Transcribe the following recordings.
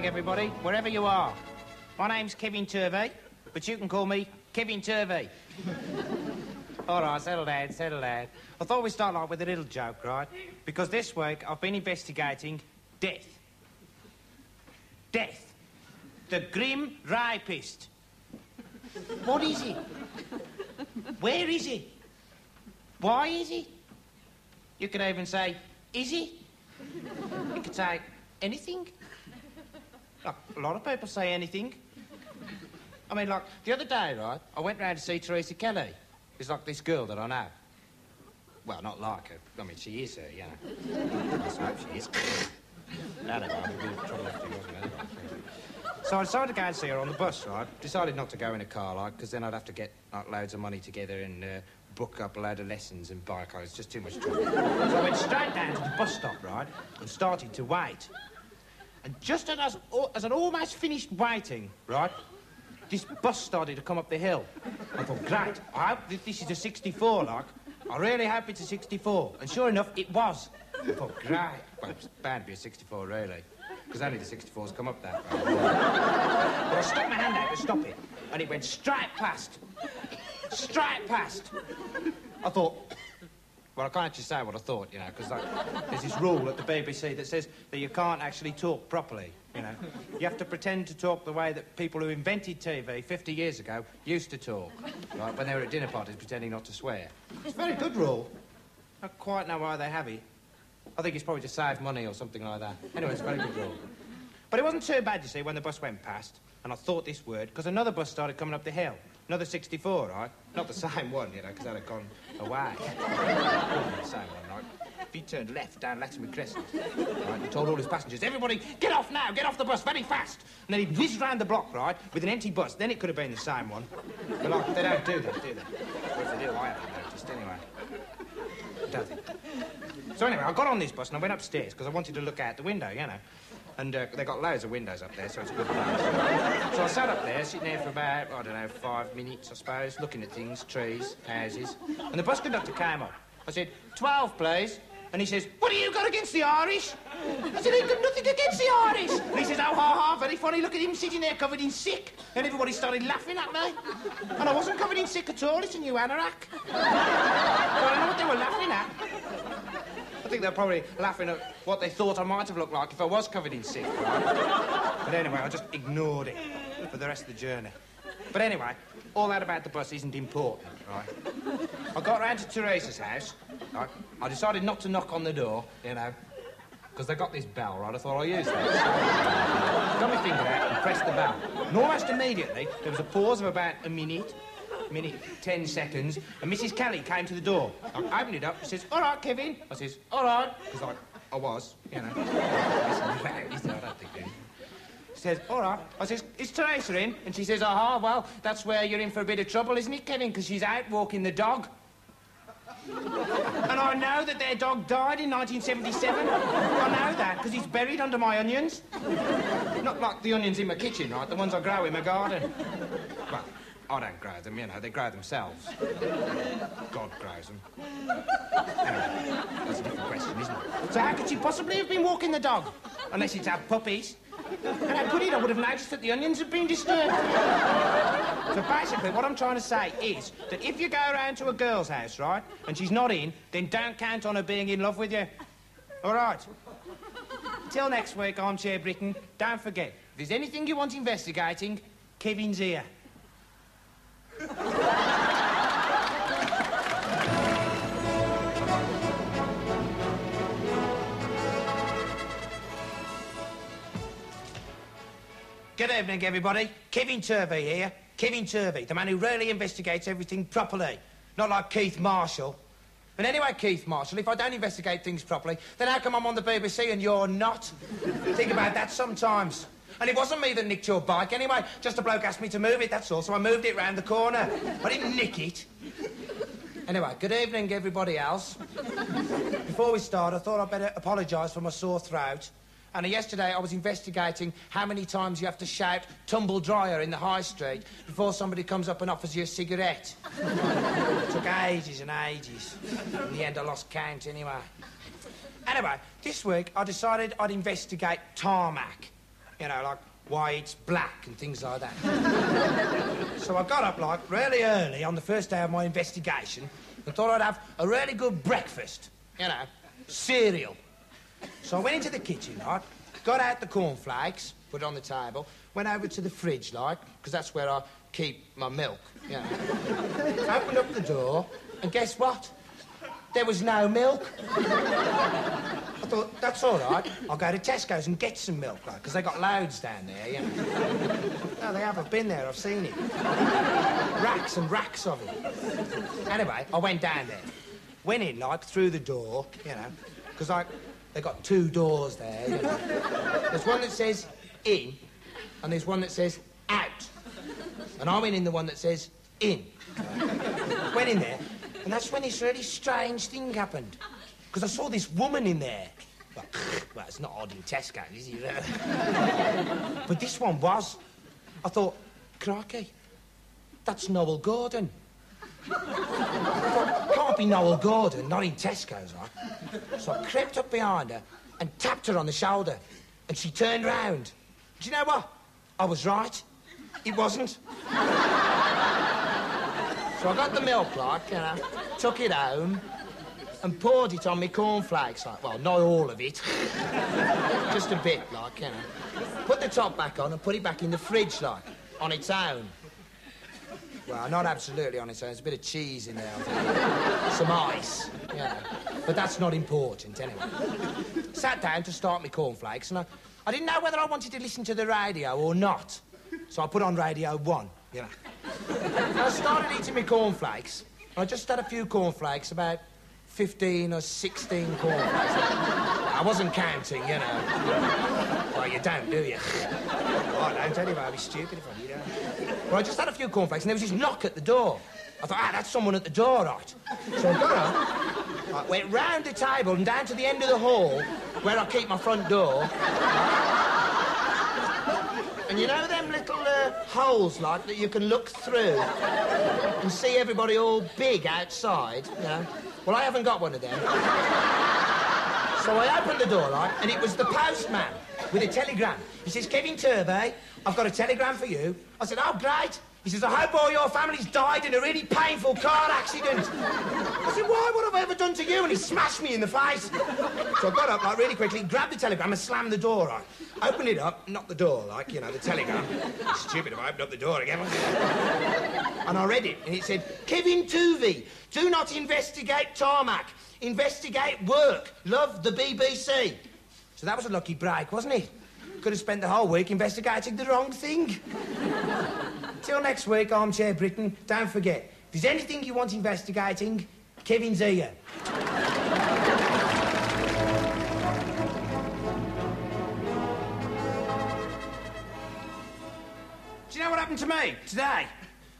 evening, everybody, wherever you are. My name's Kevin Turvey, but you can call me Kevin Turvey. All right, settle down, settle down. I thought we'd start off with a little joke, right? Because this week I've been investigating death. Death. The grim rapist. What is it? Where is he? Why is he? You could even say, is he? You could say anything. Like, a lot of people say anything. I mean, like, the other day, right, I went round to see Teresa Kelly. It's like this girl that I know. Well, not like her. I mean, she is her, you know. I hope she is. Anyway. So I decided to go and see her on the bus, right? Decided not to go in a car, like, because then I'd have to get like, loads of money together and uh, book up a load of lessons and buy a car. It's just too much trouble. so I went straight down to the bus stop, right, and started to wait. And just as, as I'd almost finished waiting, right, this bus started to come up the hill. I thought, great, I hope that this is a 64, like. I really hope it's a 64. And sure enough, it was. I thought, great. Well, it's bound to be a 64, really. Because only the 64s come up that way. but I stuck my hand out to stop it, and it went straight past. Straight past. I thought, well, I can't actually say what I thought, you know, because there's this rule at the BBC that says that you can't actually talk properly, you know. You have to pretend to talk the way that people who invented TV 50 years ago used to talk, right, when they were at dinner parties pretending not to swear. It's a very good rule. I don't quite know why they have it. I think it's probably to save money or something like that. Anyway, it's a very good rule. But it wasn't too bad, you see, when the bus went past, and I thought this word, because another bus started coming up the hill. Another 64, right? Not the same one, you know, because that had gone away. the same one, right? If he turned left down Latimer Crescent, right, he told all his passengers, everybody, get off now, get off the bus very fast. And then he whizzed round the block, right, with an empty bus. Then it could have been the same one. But, like, they don't do that, do they? Or if they do, I haven't noticed, anyway. Does it? So anyway, I got on this bus and I went upstairs because I wanted to look out the window, you know. And uh, they got loads of windows up there, so it's a good place. so I sat up there, sitting there for about, I don't know, five minutes, I suppose, looking at things, trees, houses. And the bus conductor came up. I said, 12, please. And he says, what have you got against the Irish? I said, I've got nothing against the Irish. And he says, oh, ha, ha, very funny. Look at him sitting there covered in sick. And everybody started laughing at me. And I wasn't covered in sick at all. It's a new anorak. so I don't know what they were laughing at. I think they're probably laughing at what they thought I might have looked like if I was covered in sick? But anyway, I just ignored it for the rest of the journey. But anyway, all that about the bus isn't important, right? I got round to Teresa's house, right? I decided not to knock on the door, you know, because they got this bell, right? I thought I'll use that. got my finger out and pressed the bell. And almost immediately, there was a pause of about a minute, minute, ten seconds, and Mrs. Kelly came to the door. I opened it up, she says, all right, Kevin. I says, all right, because I, I was, you know. I don't think anything. She says, all right. I says, is Teresa in? And she says, aha, well, that's where you're in for a bit of trouble, isn't it, Kevin? Because she's out walking the dog. and I know that their dog died in 1977. I know that, because he's buried under my onions. Not like the onions in my kitchen, right? The ones I grow in my garden. Well, I don't grow them, you know, they grow themselves. God grows them. Anyway, that's a different question, isn't it? So how could she possibly have been walking the dog? Unless it's had puppies. And I put it, I would have noticed that the onions had been disturbed. so basically, what I'm trying to say is that if you go around to a girl's house, right, and she's not in, then don't count on her being in love with you. All right? Till next week, Armchair Britain, don't forget, if there's anything you want investigating, Kevin's here. Good evening, everybody. Kevin Turvey here. Kevin Turvey, the man who really investigates everything properly. Not like Keith Marshall. And anyway, Keith Marshall, if I don't investigate things properly, then how come I'm on the BBC and you're not? Think about that sometimes. And it wasn't me that nicked your bike anyway. Just a bloke asked me to move it, that's all. So I moved it round the corner. I didn't nick it. Anyway, good evening, everybody else. Before we start, I thought I'd better apologise for my sore throat. And yesterday I was investigating how many times you have to shout tumble dryer in the high street before somebody comes up and offers you a cigarette. it took ages and ages. In the end, I lost count anyway. Anyway, this week I decided I'd investigate tarmac. You know, like why it's black and things like that. so I got up like really early on the first day of my investigation and thought I'd have a really good breakfast. You know, cereal. So I went into the kitchen, right? Got out the cornflakes, put it on the table, went over to the fridge, like, because that's where I keep my milk, you know. Opened up the door, and guess what? There was no milk. Thought, that's all right. I'll go to Tesco's and get some milk, like, because they got loads down there, you know. No, they have. I've been there. I've seen it. racks and racks of it. Anyway, I went down there. Went in, like, through the door, you know, because, like, they got two doors there, you know. There's one that says in, and there's one that says out. And I went in the one that says in. went in there, and that's when this really strange thing happened. Because I saw this woman in there. Well, well, it's not odd in Tesco, is it? but this one was. I thought, crikey, that's Noele Gordon. Can't be Noele Gordon, not in Tesco's, right? So I crept up behind her and tapped her on the shoulder. And she turned round. Do you know what? I was right. It wasn't. so I got the milk, like, and I took it home and poured it on my cornflakes, like, well, not all of it. Just a bit, like, you know. Put the top back on and put it back in the fridge, like, on its own. Well, not absolutely on its own. There's a bit of cheese in there. Some ice, know. But that's not important, anyway. Sat down to start my cornflakes, and I, I didn't know whether I wanted to listen to the radio or not. So I put on Radio 1, you know. I started eating my cornflakes. I just had a few cornflakes, about 15 or 16 cornflakes. I wasn't counting, you know. Well, you don't, do you? I don't, anyway. I'd be stupid if I did. Well, I just had a few cornflakes, and there was this knock at the door. I thought, ah, that's someone at the door, right? So I got up, I went round the table and down to the end of the hall, where I keep my front door. And you know them little uh, holes, like, that you can look through and see everybody all big outside, you know? Well, I haven't got one of them. So I opened the door, like, and it was the postman with a telegram. He says, Kevin Turvey, I've got a telegram for you. I said, oh, great. He says, I hope all your family's died in a really painful car accident. I said, why? What have I ever done to you? And he smashed me in the face. So I got up, like, really quickly, grabbed the telegram and slammed the door on. Opened it up, not the door, like, you know, the telegram. Stupid if I opened up the door again. and I read it, and it said, Kevin Turvey, do not investigate tarmac. Investigate work. Love the BBC. So that was a lucky break, wasn't it? Could have spent the whole week investigating the wrong thing. Till next week, Armchair Britain, don't forget, if there's anything you want investigating, Kevin's here. Do you know what happened to me today?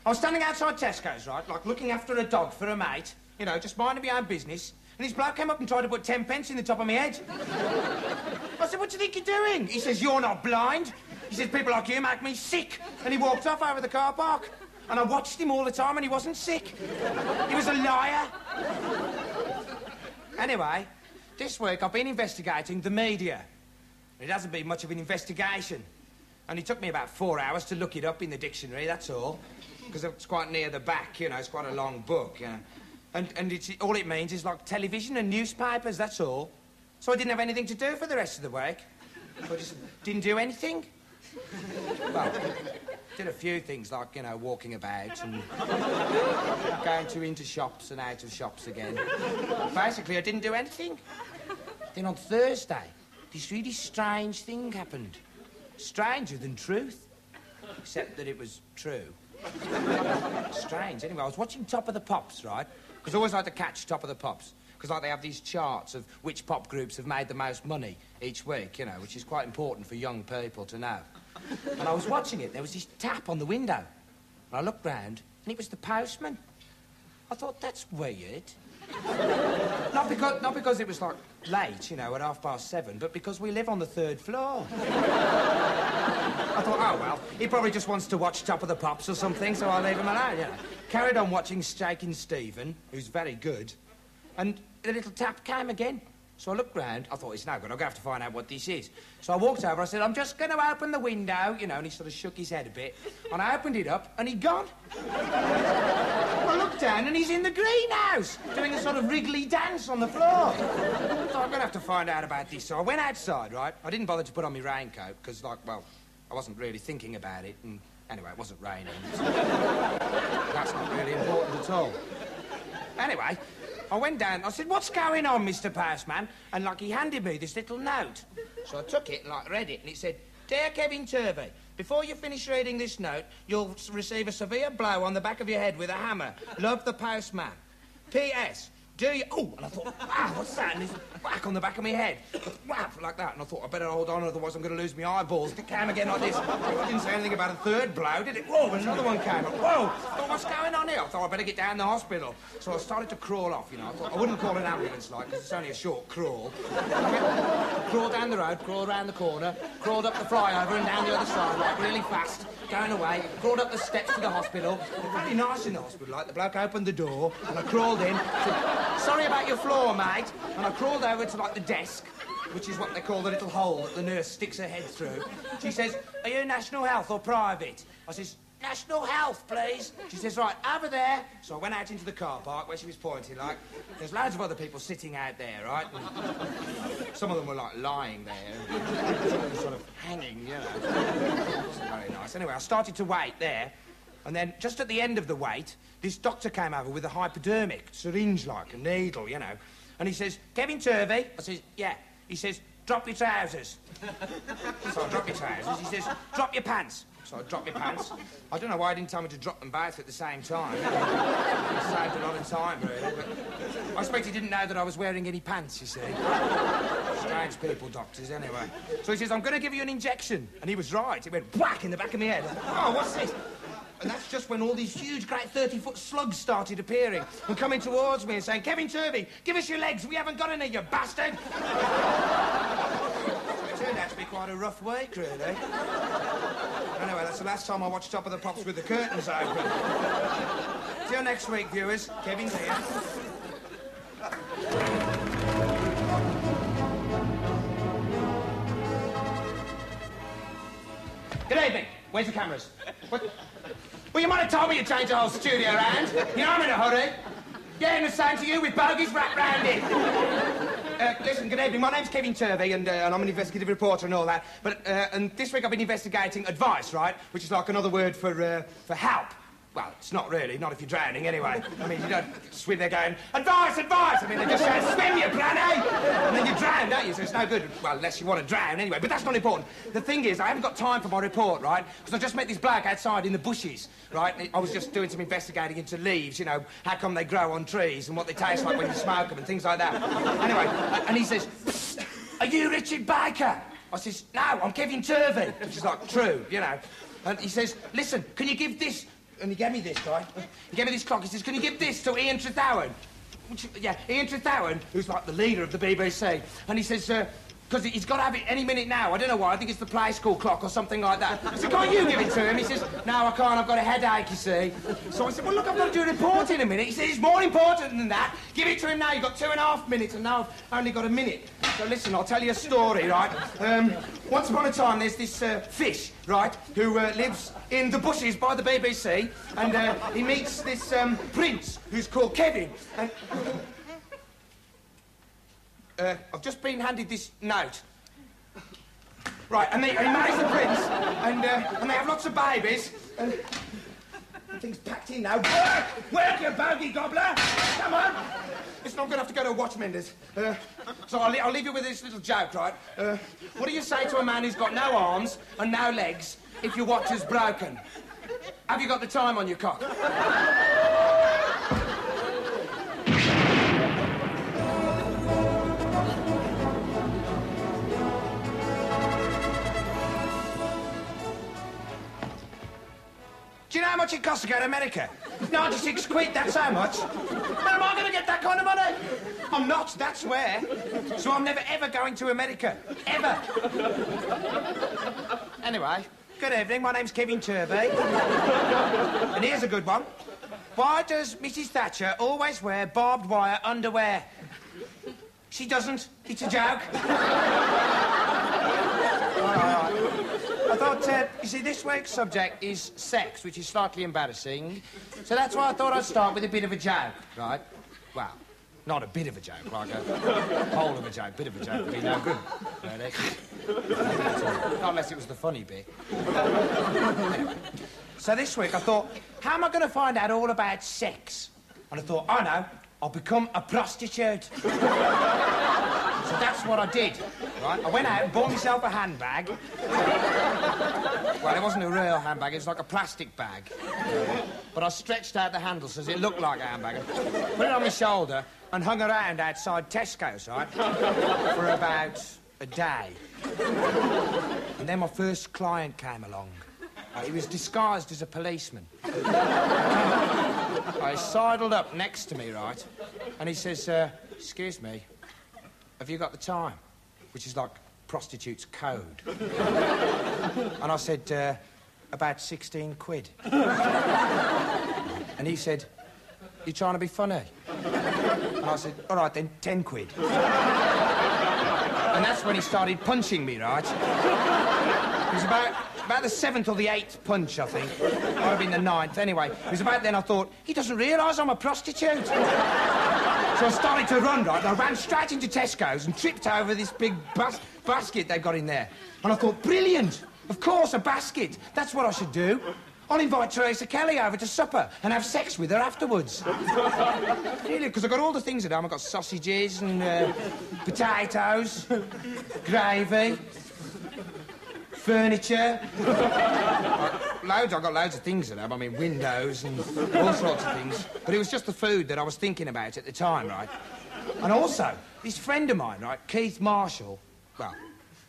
I was standing outside Tesco's, right, like looking after a dog for a mate, you know, just minding my own business, and this bloke came up and tried to put ten pence in the top of my head. I said, what do you think you're doing? He says, you're not blind. He says, people like you make me sick. And he walked off over the car park. And I watched him all the time and he wasn't sick. He was a liar. Anyway, this week I've been investigating the media. It hasn't been much of an investigation. Only took me about four hours to look it up in the dictionary, that's all. Because it's quite near the back, you know, it's quite a long book, you know. And, and it's, all it means is like television and newspapers, that's all. So I didn't have anything to do for the rest of the week. I just didn't do anything. Well, did a few things like, you know, walking about and going to into shops and out of shops again. Basically, I didn't do anything. Then on Thursday, this really strange thing happened. Stranger than truth. Except that it was true. Strange. Anyway, I was watching Top of the Pops, right? Because I always like to catch Top of the Pops. Because like they have these charts of which pop groups have made the most money each week, you know, which is quite important for young people to know. And I was watching it. There was this tap on the window. And I looked round, and it was the postman. I thought, that's weird. not, because, not because it was, like, late, you know, at half past seven, but because we live on the third floor. I thought, oh, well, he probably just wants to watch Top of the Pops or something, so I'll leave him alone, you know. Carried on watching Shakin' Stephen, who's very good, and the little tap came again. So I looked round. I thought, it's no good. I'm going to have to find out what this is. So I walked over. I said, I'm just going to open the window, you know, and he sort of shook his head a bit. And I opened it up, and he'd gone. I looked down, and he's in the greenhouse, doing a sort of wriggly dance on the floor. So I'm going to have to find out about this. So I went outside, right? I didn't bother to put on my raincoat, because, like, well, I wasn't really thinking about it. And anyway, it wasn't raining. So that's not really important at all. Anyway, I went down. I said, "What's going on, Mr. Postman?" And like he handed me this little note. So I took it and like read it, and it said, "Dear Kevin Turvey, before you finish reading this note, you'll receive a severe blow on the back of your head with a hammer. Love the postman. P.S. Do you? Oh, and I thought, wow, what's that? And it's whack on the back of my head, whap like that. And I thought I better hold on, otherwise I'm going to lose my eyeballs. It came again like this. I didn't say anything about a third blow, did it? Whoa, another one came. Whoa, thought, what's going on here? I thought I better get down the hospital. So I started to crawl off. You know, I thought I wouldn't call an ambulance like, because it's only a short crawl. I crawled down the road, crawled around the corner, crawled up the flyover and down the other side, like really fast, going away. Crawled up the steps to the hospital. Very nice in the hospital. Like the bloke opened the door and I crawled in. Said, Sorry about your floor, mate. And I crawled over to like the desk, which is what they call the little hole that the nurse sticks her head through. She says, "Are you National Health or private?" I says, "National Health, please." She says, "Right, over there." So I went out into the car park where she was pointing. Like, there's loads of other people sitting out there, right? And some of them were like lying there, and sort of hanging, you know. Wasn't very nice. Anyway, I started to wait there. And then, just at the end of the wait, this doctor came over with a hypodermic, syringe-like, a needle, you know. And he says, Kevin Turvey? I says, yeah. He says, drop your trousers. so I drop your trousers. He says, drop your pants. So I dropped my pants. I don't know why he didn't tell me to drop them both at the same time. It saved a lot of time, really. But I expect he didn't know that I was wearing any pants, you see. Strange people, doctors, anyway. So he says, I'm going to give you an injection. And he was right. It went whack in the back of my head. Oh, what's this? And that's just when all these huge, great 30-foot slugs started appearing and coming towards me and saying, Kevin Turvey, give us your legs. We haven't got any, you bastard. it turned out to be quite a rough week, really. That's the last time I watched Top of the Pops with the curtains open. See you next week, viewers. Kevin's here. Good evening. Where's the cameras? What? Well, you might have told me to change the whole studio around. You know I'm in a hurry. And the same to you with bogies wrapped round it. Uh, listen, good evening. My name's Kevin Turvey, and, uh, and I'm an investigative reporter and all that. But uh, and this week I've been investigating advice, right? Which is like another word for uh, for help. Well, it's not really, not if you're drowning anyway. I mean, you don't swim there going, advice, advice! I mean, they just say, swim, you planny! Eh? And then you drown, don't you? So it's no good. Well, unless you want to drown anyway. But that's not important. The thing is, I haven't got time for my report, right? Because I just met this bloke outside in the bushes, right? I was just doing some investigating into leaves, you know, how come they grow on trees and what they taste like when you smoke them and things like that. Anyway, and he says, are you Richard Baker? I says, no, I'm Kevin Turvey. Which is like true, you know. And he says, listen, can you give this... And he gave me this, guy. He gave me this clock. He says, can you give this to Ian Trethowan? Yeah, Ian Trethowan, who's like the leader of the BBC. And he says, uh, because he's got to have it any minute now. I don't know why. I think it's the play school clock or something like that. I said, can't you give it to him? He says, no, I can't. I've got a headache, you see. So I said, well, look, I've got to do a report in a minute. He said, it's more important than that. Give it to him now. You've got two and a half minutes, and now I've only got a minute. So listen, I'll tell you a story, right? Um, once upon a time, there's this uh, fish, right, who uh, lives in the bushes by the BBC, and uh, he meets this um, prince who's called Kevin. And uh, I've just been handed this note. Right, and they, he marries the prince, and, uh, and they have lots of babies, and things packed in now. Work! Work, you bogey gobbler! Come on! I'm going to have to go to a watchmender's. Uh, so I'll, I'll leave you with this little joke, right? Uh, what do you say to a man who's got no arms and no legs if your watch is broken? Have you got the time on your cock? Do you know how much it costs to go to America? 96 quid, that's how much. Where am I going to get that kind of money? I'm not, that's where. So I'm never, ever going to America. Ever. Anyway, good evening. My name's Kevin Turvey. and here's a good one. Why does Mrs. Thatcher always wear barbed wire underwear? She doesn't. It's a joke. I thought, uh, you see, this week's subject is sex, which is slightly embarrassing. So that's why I thought I'd start with a bit of a joke, right? Well, not a bit of a joke, like a whole of a joke. Bit of a joke would be no good, really. Not unless it was the funny bit. Anyway. So this week I thought, how am I going to find out all about sex? And I thought, I know, I'll become a prostitute. So that's what I did, right? I went out and bought myself a handbag. well, it wasn't a real handbag, it was like a plastic bag. But I stretched out the handle so it looked like a handbag. Put it on my shoulder and hung around outside Tesco's, right? For about a day. And then my first client came along. Uh, he was disguised as a policeman. I sidled up next to me, right? And he says, uh, excuse me, have you got the time? Which is like prostitute's code. and I said, uh, about 16 quid. and he said, "You're trying to be funny? And I said, all right then, 10 quid. and that's when he started punching me, right? It was about about the seventh or the eighth punch, I think. Might have been the ninth. Anyway, it was about then I thought, he doesn't realise I'm a prostitute. So I started to run, right? I ran straight into Tesco's and tripped over this big bas basket they've got in there. And I thought, brilliant. Of course, a basket. That's what I should do. I'll invite Teresa Kelly over to supper and have sex with her afterwards. really, because I've got all the things at home. I've got sausages and uh, potatoes, gravy, furniture. loads, I've got loads of things at home. I mean, windows and all sorts of things. But it was just the food that I was thinking about at the time, right? And also, this friend of mine, right, Keith Marshall, well,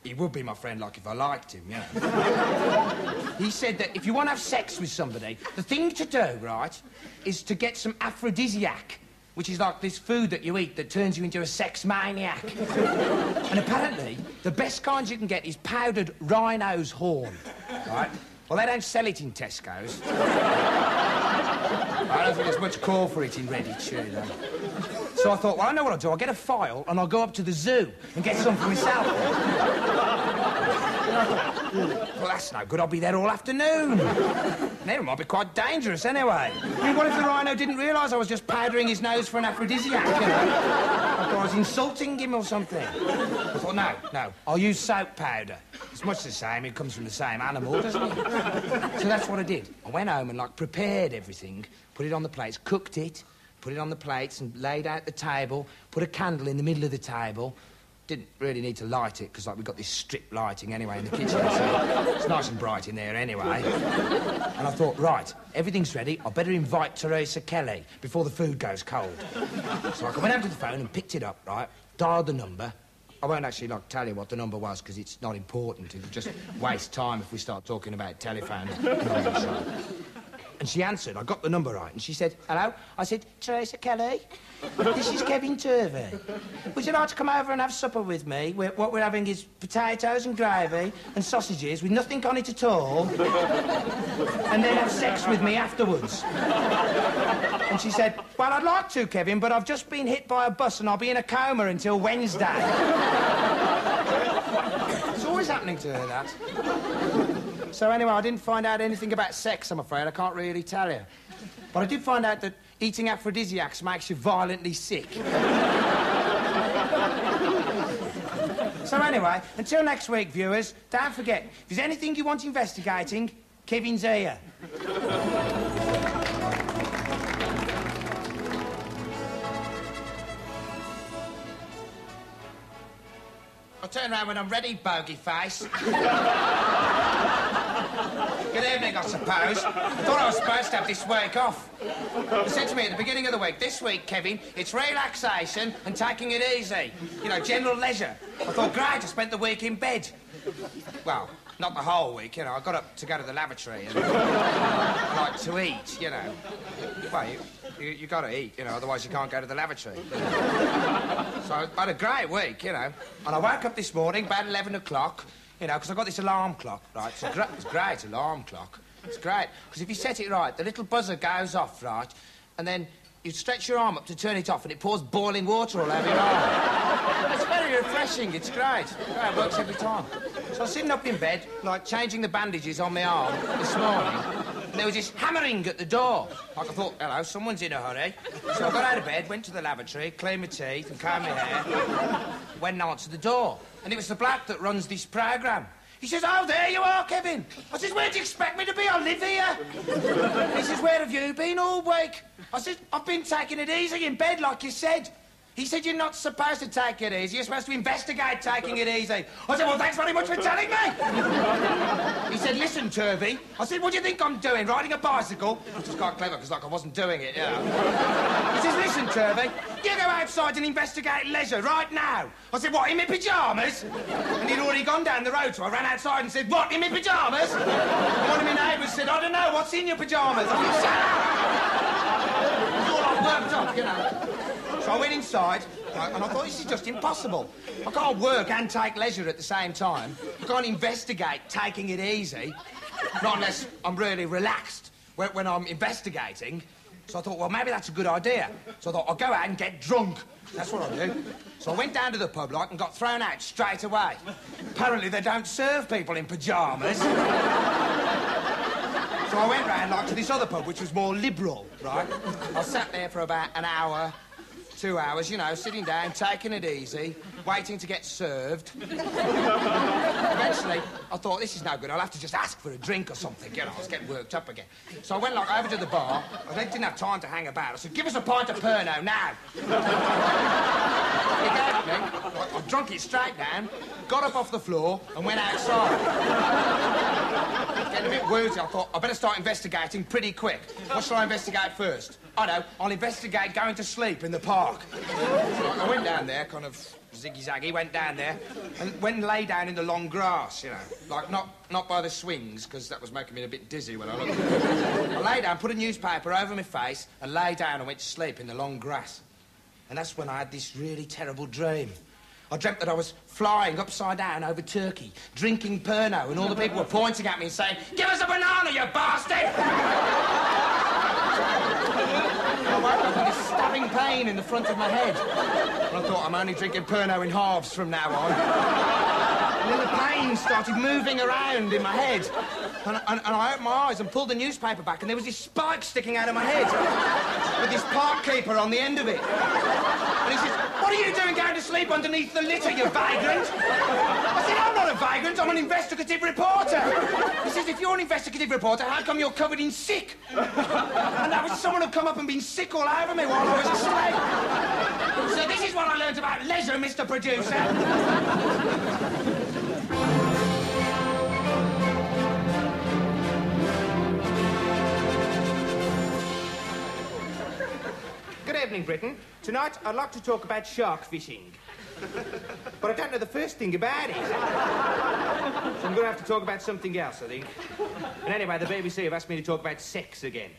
he would be my friend, like, if I liked him, you know. he said that if you want to have sex with somebody, the thing to do, right, is to get some aphrodisiac which is like this food that you eat that turns you into a sex maniac. and apparently, the best kinds you can get is powdered rhino's horn, right? Well, they don't sell it in Tesco's. I don't think there's much call for it in Redditch, you know. So I thought, well, I know what I'll do. I'll get a file and I'll go up to the zoo and get some for myself. Hmm, well, that's no good. I'll be there all afternoon. It might be quite dangerous anyway. I mean, what if the rhino didn't realise I was just powdering his nose for an aphrodisiac, you know? I thought I was insulting him or something. I thought, no, no, I'll use soap powder. It's much the same. It comes from the same animal, doesn't it? so that's what I did. I went home and, like, prepared everything, put it on the plates, cooked it, put it on the plates and laid out the table, put a candle in the middle of the table, didn't really need to light it because like we've got this strip lighting anyway in the kitchen, so it's nice and bright in there anyway. And I thought, right, everything's ready. I better invite Teresa Kelly before the food goes cold. So I went over to the phone and picked it up, right, dialed the number. I won't actually like tell you what the number was because it's not important. It'll just waste time if we start talking about telephone. And she answered. I got the number right. And she said, hello? I said, Teresa Kelly? This is Kevin Turvey. Would you like to come over and have supper with me? We're, what we're having is potatoes and gravy and sausages with nothing on it at all. and then have sex with me afterwards. And she said, well, I'd like to, Kevin, but I've just been hit by a bus and I'll be in a coma until Wednesday. it's always happening to her, that. So anyway, I didn't find out anything about sex, I'm afraid. I can't really tell you. But I did find out that eating aphrodisiacs makes you violently sick. so anyway, until next week, viewers, don't forget, if there's anything you want investigating, Kevin's here. I'll turn around when I'm ready, bogey face. Good evening, I suppose. I thought I was supposed to have this week off. They said to me at the beginning of the week, this week, Kevin, it's relaxation and taking it easy. You know, general leisure. I thought, great, I spent the week in bed. Well, not the whole week, you know. I got up to go to the lavatory and like to eat, you know. Well, you, you, you got to eat, you know, otherwise you can't go to the lavatory. so I had a great week, you know. And I woke up this morning about 11 o'clock you know, because I've got this alarm clock, right? It's a, gra it's great alarm clock. It's great, because if you set it right, the little buzzer goes off, right? And then you stretch your arm up to turn it off and it pours boiling water all over your arm. it's very refreshing, it's great. It works every time. So I was sitting up in bed, like changing the bandages on my arm this morning, and there was this hammering at the door. Like I thought, hello, someone's in a hurry. So I got out of bed, went to the lavatory, cleaned my teeth and combed my hair, went and answered the door. And it was the black that runs this programme. He says, oh, there you are, Kevin. I says, where do you expect me to be? I live here. he says, where have you been all week? I says, I've been taking it easy in bed, like you said. He said, you're not supposed to take it easy. You're supposed to investigate taking it easy. I said, well, thanks very much for telling me. he said, listen, Turvey. I said, what do you think I'm doing, riding a bicycle? Which was quite clever, because, like, I wasn't doing it, know. he says, listen, Turvey, you go outside and investigate leisure right now. I said, what, in my pyjamas? And he'd already gone down the road, so I ran outside and said, what, in my pyjamas? One of my neighbours said, I don't know, what's in your pyjamas? I said, shut up! All I worked up, you know. I went inside, and I thought, this is just impossible. I can't work and take leisure at the same time. I can't investigate taking it easy, not unless I'm really relaxed when, when I'm investigating. So I thought, well, maybe that's a good idea. So I thought, I'll go out and get drunk. That's what I'll do. So I went down to the pub, like, and got thrown out straight away. Apparently, they don't serve people in pyjamas. So I went round, like, to this other pub, which was more liberal, right? I sat there for about an hour, two hours, you know, sitting down, taking it easy, waiting to get served. Eventually, I thought, this is no good. I'll have to just ask for a drink or something, you know. I was getting worked up again. So I went, like, over to the bar. I didn't have time to hang about. I said, give us a pint of Pernod now. he gave me. I, I drunk it straight down, got up off the floor, and went outside. Getting a bit woozy, I thought, I better start investigating pretty quick. What shall I investigate first? I know, I'll investigate going to sleep in the park. I went down there, kind of ziggy-zaggy, went down there, and went and lay down in the long grass, you know. Like, not, not by the swings, because that was making me a bit dizzy when I looked. I lay down, put a newspaper over my face, and lay down and went to sleep in the long grass. And that's when I had this really terrible dream. I dreamt that I was flying upside down over Turkey, drinking Pernod, and all the people were pointing at me and saying, Give us a banana, you bastard! I woke up with stabbing pain in the front of my head. And I thought, I'm only drinking Pernod in halves from now on. Pain started moving around in my head. And, and, and I opened my eyes and pulled the newspaper back, and there was this spike sticking out of my head with this park keeper on the end of it. And he says, What are you doing going to sleep underneath the litter, you vagrant? I said, I'm not a vagrant, I'm an investigative reporter. He says, If you're an investigative reporter, how come you're covered in sick? And that was someone who'd come up and been sick all over me while I was asleep. So this is what I learned about leisure, Mr. Producer. Evening, Britain. Tonight, I'd like to talk about shark fishing. But I don't know the first thing about it. So I'm going to have to talk about something else, I think. And anyway, the BBC have asked me to talk about sex again.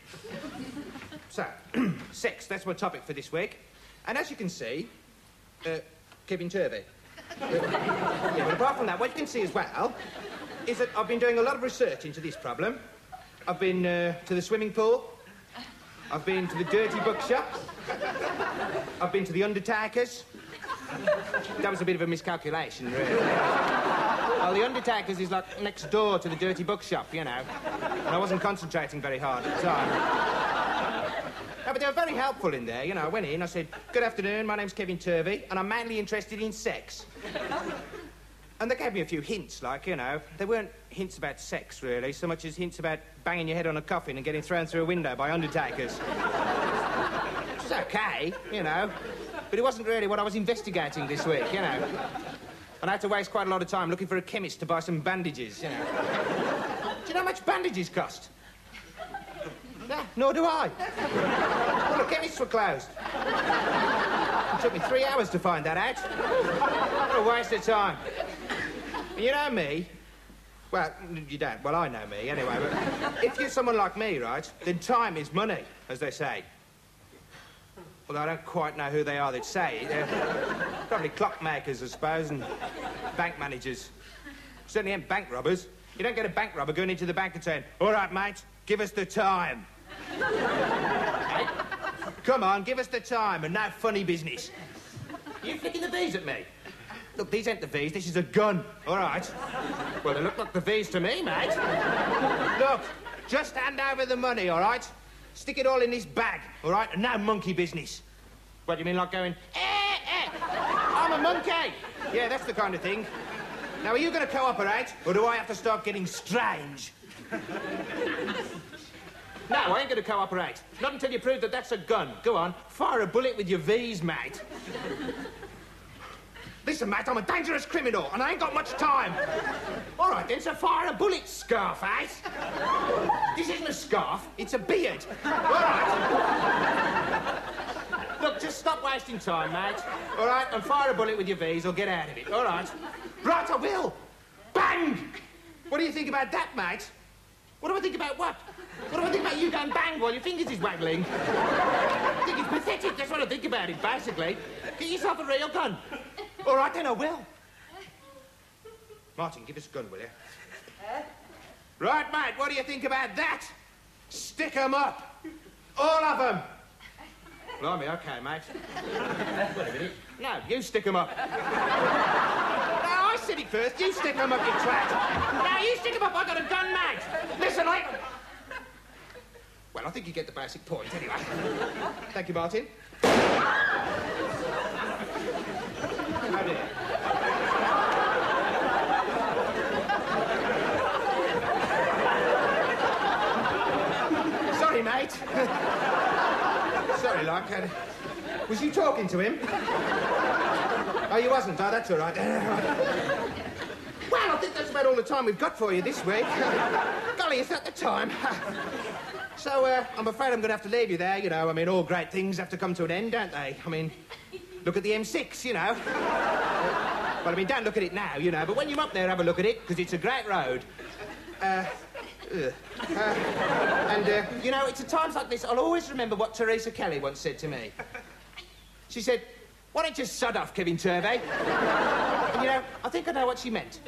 So, sex, that's my topic for this week. And as you can see, uh, Kevin Turvey. yeah, but apart from that, what you can see as well is that I've been doing a lot of research into this problem. I've been uh, to the swimming pool. I've been to the dirty bookshop. I've been to the Undertakers. That was a bit of a miscalculation, really. well, the Undertakers is like next door to the dirty bookshop, you know. And I wasn't concentrating very hard at the time. No, but they were very helpful in there. You know, I went in, I said, Good afternoon, my name's Kevin Turvey, and I'm mainly interested in sex. And they gave me a few hints, like, you know, they weren't hints about sex, really, so much as hints about banging your head on a coffin and getting thrown through a window by undertakers. It's okay, you know, but it wasn't really what I was investigating this week, you know. And I had to waste quite a lot of time looking for a chemist to buy some bandages, you know. Do you know how much bandages cost? No, nor do I. Well, the chemists were closed. It took me three hours to find that out. What a waste of time. You know me? Well, you don't. Well, I know me anyway. But if you're someone like me, right, then time is money, as they say. Although I don't quite know who they are that say it. They're probably clockmakers, I suppose, and bank managers. Certainly ain't bank robbers. You don't get a bank robber going into the bank and saying, All right, mate, give us the time. Come on, give us the time and no funny business. You flicking the bees at me? Look, these ain't the V's, this is a gun, all right? Well, they look like the V's to me, mate. Look, just hand over the money, all right? Stick it all in this bag, all right? And no monkey business. What, do you mean like going, eh, eh, I'm a monkey? Yeah, that's the kind of thing. Now, are you going to cooperate, or do I have to start getting strange? no, I ain't going to cooperate. Not until you prove that that's a gun. Go on, fire a bullet with your V's, mate. Listen, mate, I'm a dangerous criminal, and I ain't got much time. All right, then, so fire a bullet, Scarface. This isn't a scarf, it's a beard. All right. Look, just stop wasting time, mate. All right, and fire a bullet with your V's or get out of it. All right. Right, I will. Bang! What do you think about that, mate? What do I think about what? What do I think about you going bang while your fingers is waggling? I think it's pathetic. That's what I think about it, basically. Get yourself a real gun. All right, then I will. Martin, give us a gun, will you? Right, mate, what do you think about that? Stick 'em up. All of them. Blimey, okay, mate. Wait a minute. No, you stick 'em up. no, I said it first. You stick 'em up, you twat. No, you stick 'em up. I got a gun, mate. Listen, I... Well, I think you get the basic point, anyway. Thank you, Martin. Sorry, mate. Sorry, like, uh, was you talking to him? Oh, you wasn't? Oh, that's all right. well, I think that's about all the time we've got for you this week. Golly, is that the time? so, uh, I'm afraid I'm going to have to leave you there, you know. I mean, all great things have to come to an end, don't they? I mean, look at the M6, you know. well, I mean, don't look at it now, you know, but when you're up there, have a look at it, because it's a great road. Uh, uh, and, uh, you know, it's at times like this I'll always remember what Teresa Kelly once said to me. She said, why don't you sod off, Kevin Turvey? and, you know, I think I know what she meant.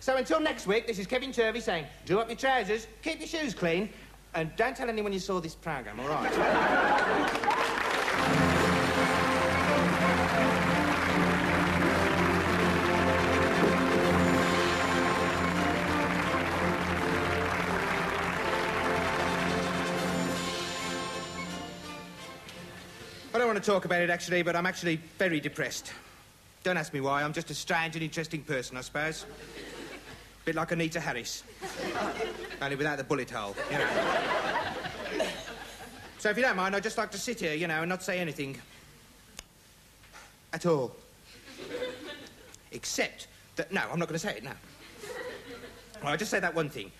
So until next week, this is Kevin Turvey saying, do up your trousers, keep your shoes clean, and don't tell anyone you saw this programme, all right? Want to talk about it, actually, but I'm actually very depressed. Don't ask me why. I'm just a strange and interesting person, I suppose. A bit like Anita Harris. Only without the bullet hole, you know. So if you don't mind, I'd just like to sit here, you know, and not say anything. At all. Except that... No, I'm not going to say it now. Well, I'll just say that one thing.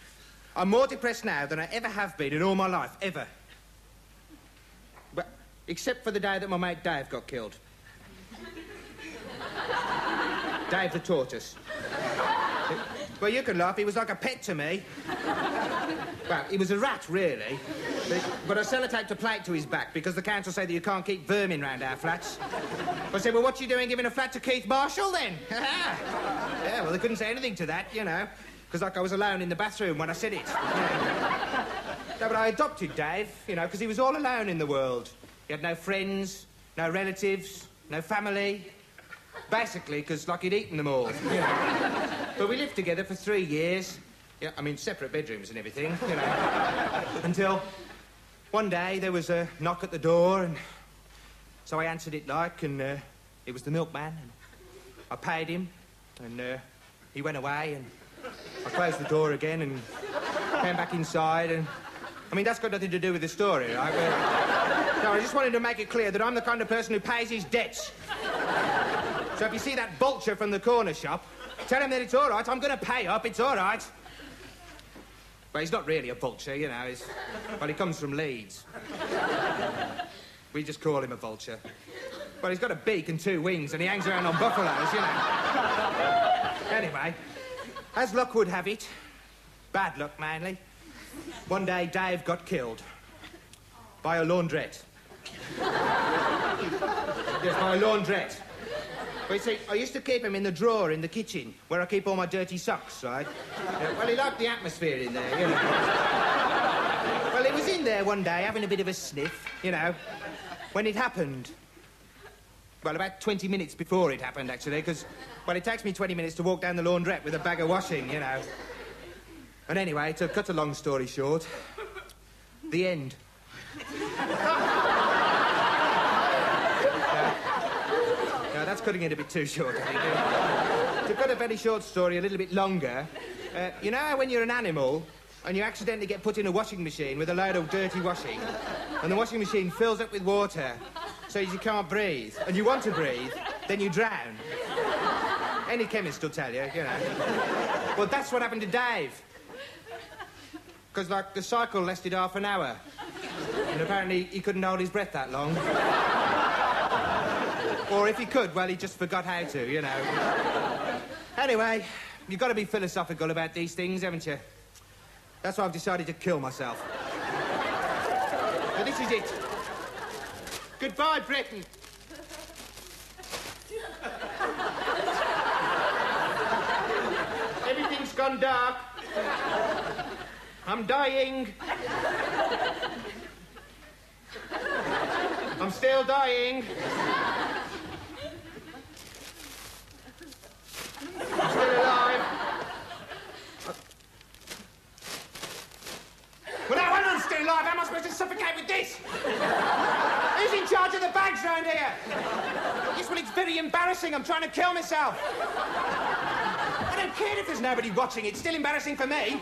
I'm more depressed now than I ever have been in all my life, ever. Except for the day that my mate Dave got killed. Dave the tortoise. Well, you can laugh. He was like a pet to me. Well, he was a rat, really. But, I sellotaped a plate to his back because the council say that you can't keep vermin round our flats. I said, well, what you doing giving a flat to Keith Marshall, then? yeah, well, they couldn't say anything to that, you know, because, like, I was alone in the bathroom when I said it. no, but I adopted Dave, you know, because he was all alone in the world. He had no friends, no relatives, no family. Basically, because, like, he'd eaten them all. You know. but we lived together for three years. Yeah, I mean, separate bedrooms and everything, you know. Until one day there was a knock at the door, and so I answered it like, and uh, it was the milkman. And I paid him, and uh, he went away, and I closed the door again and came back inside, and I mean, that's got nothing to do with the story, right? But, no, I just wanted to make it clear that I'm the kind of person who pays his debts. So if you see that vulture from the corner shop, tell him that it's all right. I'm going to pay up. It's all right. Well, he's not really a vulture, you know. He's... Well, he comes from Leeds. We just call him a vulture. Well, he's got a beak and two wings, and he hangs around on buffaloes, you know. Anyway, as luck would have it, bad luck mainly, one day, Dave got killed by a laundrette. yes, by a laundrette. But you see, I used to keep him in the drawer in the kitchen where I keep all my dirty socks, right? Yeah, well, he liked the atmosphere in there, you know. well, he was in there one day having a bit of a sniff, you know, when it happened. Well, about 20 minutes before it happened, actually, because, well, it takes me 20 minutes to walk down the laundrette with a bag of washing, you know. And anyway, to cut a long story short, the end. no, that's cutting it a bit too short, I think. to cut a very short story a little bit longer, uh, you know how when you're an animal and you accidentally get put in a washing machine with a load of dirty washing, and the washing machine fills up with water so you can't breathe, and you want to breathe, then you drown. Any chemist will tell you, you know. Well, that's what happened to Dave. Because, like, the cycle lasted half an hour. And apparently he couldn't hold his breath that long. or if he could, well, he just forgot how to, you know. Anyway, you've got to be philosophical about these things, haven't you? That's why I've decided to kill myself. so this is it. Goodbye, Britain. Everything's gone dark. I'm dying. I'm still dying. I'm still alive. Well, now I'm not still alive. How am I supposed to suffocate with this? Who's in charge of the bags round here? Yes, well, it's very embarrassing. I'm trying to kill myself. I don't care if there's nobody watching. It's still embarrassing for me.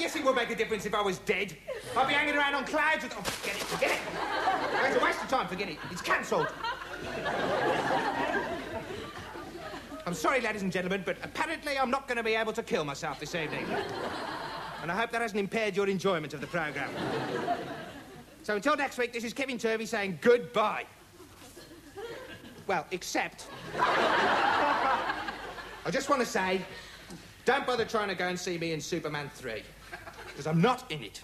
Yes, it would make a difference if I was dead. I'd be hanging around on clouds with... Oh, forget it, forget it. It's a waste of time, forget it. It's cancelled. I'm sorry, ladies and gentlemen, but apparently I'm not going to be able to kill myself this evening. And I hope that hasn't impaired your enjoyment of the programme. So until next week, this is Kevin Turvey saying goodbye. Well, except... I just want to say, don't bother trying to go and see me in Superman 3, because I'm not in it.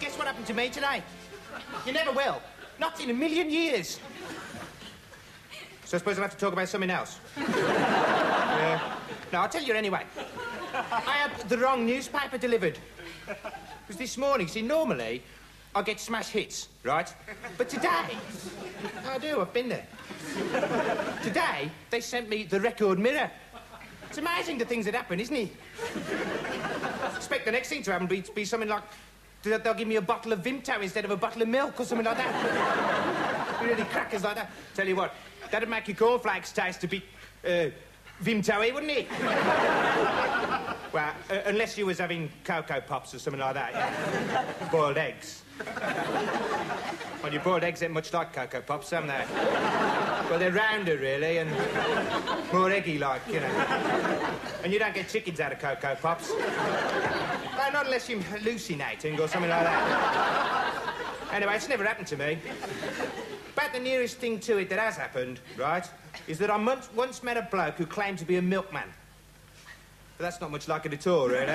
Guess what happened to me today? You never will. Not in a million years. So I suppose I'll have to talk about something else. uh, no, I'll tell you anyway. I had the wrong newspaper delivered. Because this morning, see, normally I get smash hits, right? But today, I do, I've been there. Today, they sent me the record mirror. It's amazing the things that happen, isn't it? I expect the next thing to happen be, be something like they'll they'll give me a bottle of Vimto instead of a bottle of milk or something like that. really crackers like that. Tell you what, that'd make your cornflakes taste a bit uh, Vimto-y, wouldn't it? well, uh, unless you was having Cocoa Pops or something like that, yeah? Boiled eggs. well, your boiled eggs ain't much like Cocoa Pops, am they? Well, they're rounder, really, and more eggy-like, you know. And you don't get chickens out of Cocoa Pops. No, not unless you're hallucinating or something like that. Anyway, it's never happened to me. But the nearest thing to it that has happened, right, is that I once, once met a bloke who claimed to be a milkman. But that's not much like it at all, really.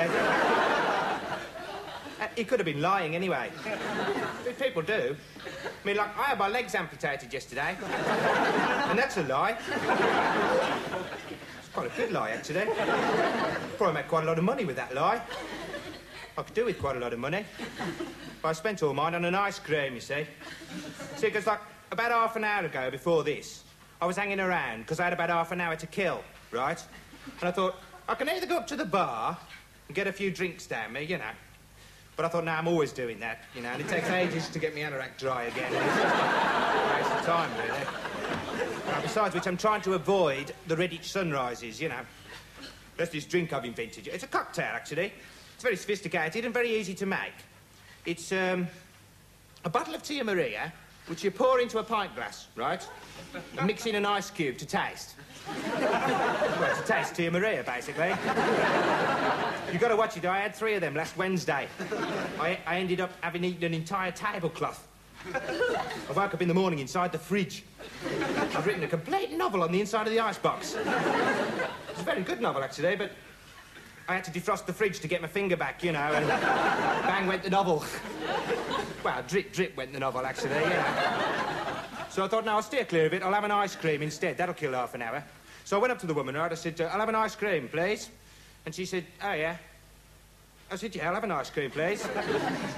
Uh, he could have been lying anyway. People do. I mean, like, I had my legs amputated yesterday. and that's a lie. It's quite a good lie, actually. Probably make quite a lot of money with that lie. I could do with quite a lot of money. But I spent all mine on an ice cream, you see. See, because, like, about half an hour ago, before this, I was hanging around because I had about half an hour to kill, right? And I thought, I can either go up to the bar and get a few drinks down me, you know. But I thought, no, I'm always doing that, you know, and it takes ages to get my anorak dry again. It's waste of time, really. Now, besides which, I'm trying to avoid the Redditch sunrises, you know. That's this drink I've invented. It's a cocktail, actually. It's very sophisticated and very easy to make. It's um, a bottle of Tia Maria, which you pour into a pint glass, right? And mix in an ice cube to taste. well, it's to taste Tia Maria, basically. You've got to watch it. I had three of them last Wednesday. I, I ended up having eaten an entire tablecloth. I woke up in the morning inside the fridge. I've written a complete novel on the inside of the icebox. It's a very good novel, actually, but I had to defrost the fridge to get my finger back, you know, and bang went the novel. well, drip, drip went the novel, actually, know. So I thought, no, I'll steer clear of it. I'll have an ice cream instead. That'll kill half an hour. So I went up to the woman, right? I said, uh, I'll have an ice cream, please. And she said, oh, yeah. I said, yeah, I'll have an ice cream, please.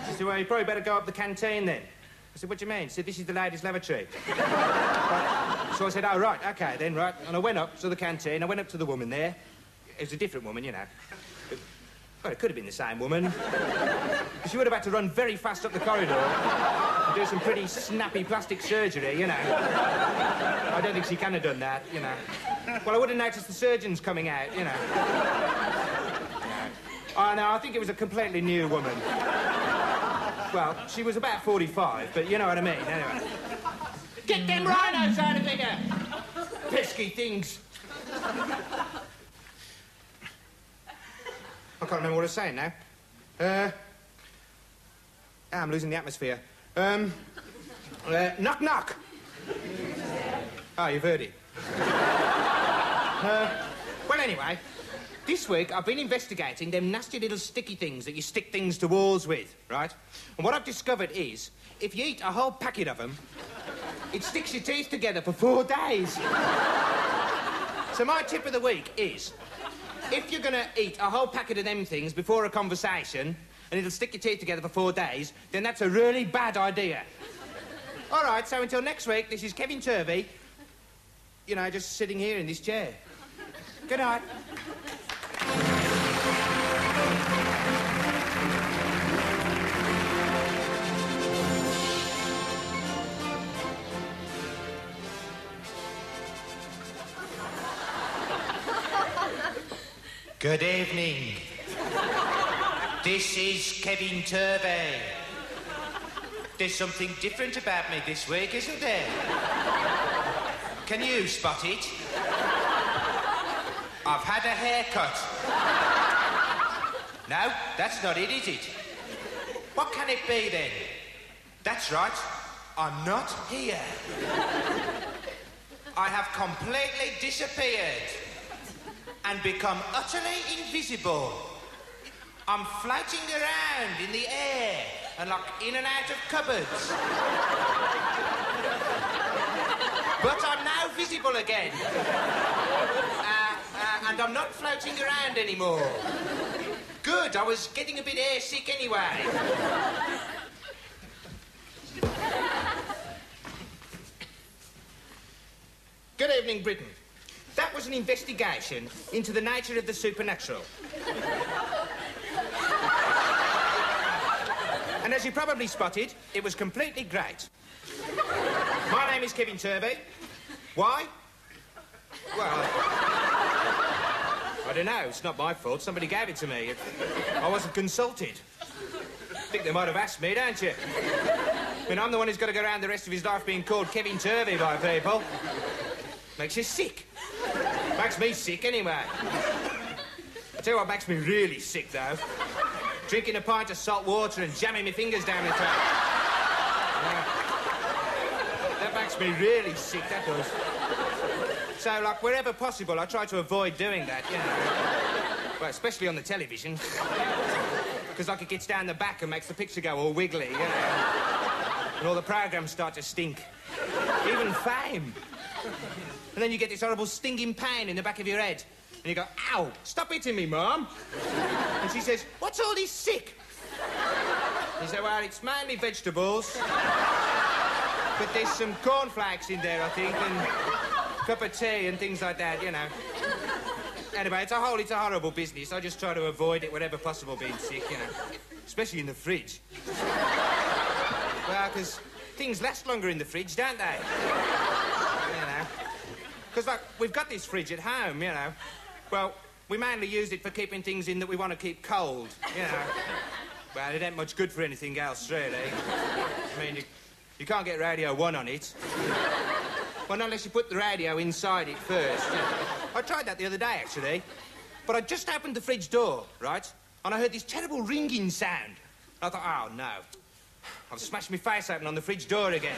she said, well, you probably better go up the canteen then. I said, what do you mean? She said, this is the ladies' lavatory. So I said, oh, right, OK, then, right. And I went up to the canteen. I went up to the woman there. It was a different woman, you know. Well, it could have been the same woman. she would have had to run very fast up the corridor and do some pretty snappy plastic surgery, you know. I don't think she can have done that, you know. Well, I would have noticed the surgeons coming out, you know. Oh, no, I think it was a completely new woman. Well, she was about 45, but you know what I mean, anyway. Get them rhinos out of here! Pesky things. I can't remember what I was saying now. Uh, ah, I'm losing the atmosphere. Um, uh, knock, knock. Oh, you've heard it. Uh, well, anyway, this week I've been investigating them nasty little sticky things that you stick things to walls with, right? And what I've discovered is, if you eat a whole packet of them, it sticks your teeth together for four days. so my tip of the week is, if you're going to eat a whole packet of them things before a conversation and it'll stick your teeth together for four days, then that's a really bad idea. All right, so until next week, this is Kevin Turvey, you know, just sitting here in this chair. Good night. Good evening. This is Kevin Turvey. There's something different about me this week, isn't there? Can you spot it? I've had a haircut. No, that's not it, is it? What can it be then? That's right, I'm not here. I have completely disappeared and become utterly invisible. I'm floating around in the air and like in and out of cupboards. but I'm now visible again. Uh, uh, and I'm not floating around anymore. Good, I was getting a bit airsick anyway. Good evening, Britain. Was an investigation into the nature of the supernatural. and as you probably spotted, it was completely great. My name is Kevin Turvey. Why? Well, I don't know. It's not my fault. Somebody gave it to me. I wasn't consulted. I think they might have asked me, don't you? I mean, I'm the one who's got to go around the rest of his life being called Kevin Turvey by people. Makes you sick. Makes me sick anyway. I tell you what makes me really sick, though. Drinking a pint of salt water and jamming my fingers down the throat. Yeah. That makes me really sick, that does. So, like, wherever possible, I try to avoid doing that, you know. Well, especially on the television. Because, like, it gets down the back and makes the picture go all wiggly, you know. And all the programmes start to stink. Even fame. And then you get this horrible stinging pain in the back of your head. And you go, ow, stop hitting me, Mum. And she says, what's all this sick? You say, well, it's mainly vegetables. But there's some cornflakes in there, I think, and a cup of tea and things like that, you know. Anyway, it's a whole, it's a horrible business. I just try to avoid it whenever possible, being sick, you know. Especially in the fridge. well, because things last longer in the fridge, don't they? Because, like, we've got this fridge at home, you know. Well, we mainly use it for keeping things in that we want to keep cold, you know. well, it ain't much good for anything else, really. I mean, you, you can't get Radio 1 on it. well, not unless you put the radio inside it first. You know. I tried that the other day, actually. But I just opened the fridge door, right? And I heard this terrible ringing sound. I thought, oh, no. I've smashed my face open on the fridge door again.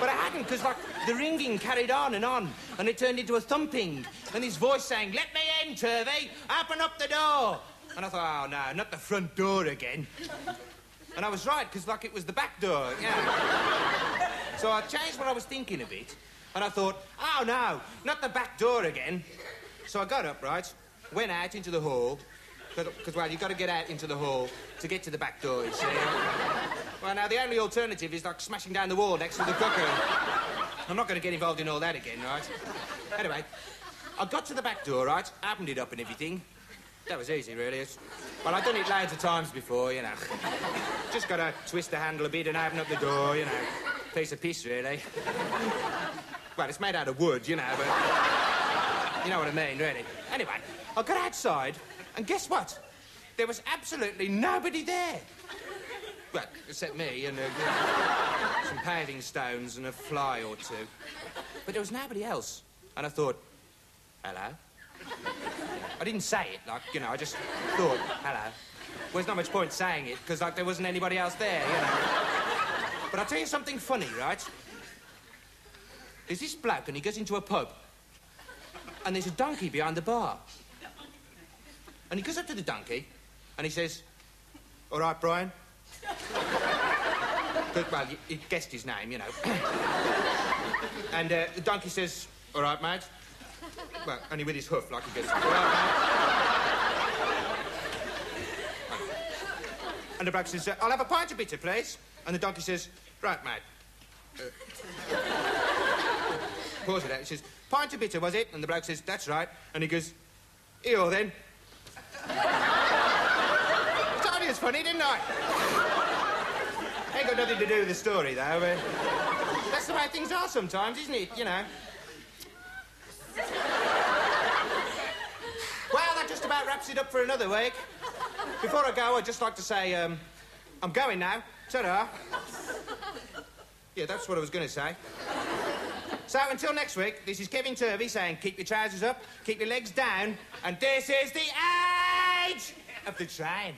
But I hadn't, because, like, the ringing carried on and on, and it turned into a thumping, and his voice saying, Let me in, Turvey! Open up the door! And I thought, oh, no, not the front door again. And I was right, because, like, it was the back door, yeah. so I changed what I was thinking a bit, and I thought, oh, no, not the back door again. So I got up, right, went out into the hall, because, well, you've got to get out into the hall to get to the back door, you see. Well, now, the only alternative is, like, smashing down the wall next to the cooker. I'm not going to get involved in all that again, right? Anyway, I got to the back door, right, opened it up and everything. That was easy, really. Well, I've done it loads of times before, you know. Just got to twist the handle a bit and open up the door, you know. Piece of piss, really. Well, it's made out of wood, you know, but... You know what I mean, really. Anyway, I got outside, and guess what? There was absolutely nobody there. Well, except me and uh, some paving stones and a fly or two. But there was nobody else. And I thought, hello? I didn't say it, like, you know, I just thought, hello. Well, there's not much point saying it, because, like, there wasn't anybody else there, you know. But I'll tell you something funny, right? There's this bloke, and he goes into a pub, and there's a donkey behind the bar. And he goes up to the donkey, and he says, all right, Brian? Well, he guessed his name, you know. and uh, the donkey says, all right, mate. Well, only with his hoof, like he gets. and the bloke says, I'll have a pint of bitter, please. And the donkey says, right, mate. Uh, pours it out. He says, pint of bitter, was it? And the bloke says, that's right. And he goes, here then. Told you it's funny, didn't I? Ain't got nothing to do with the story, though. But that's the way things are sometimes, isn't it? You know. Well, that just about wraps it up for another week. Before I go, I'd just like to say, um, I'm going now. Ta-da. Yeah, that's what I was going to say. So until next week, this is Kevin Turvey saying keep your trousers up, keep your legs down, and this is the age of the train.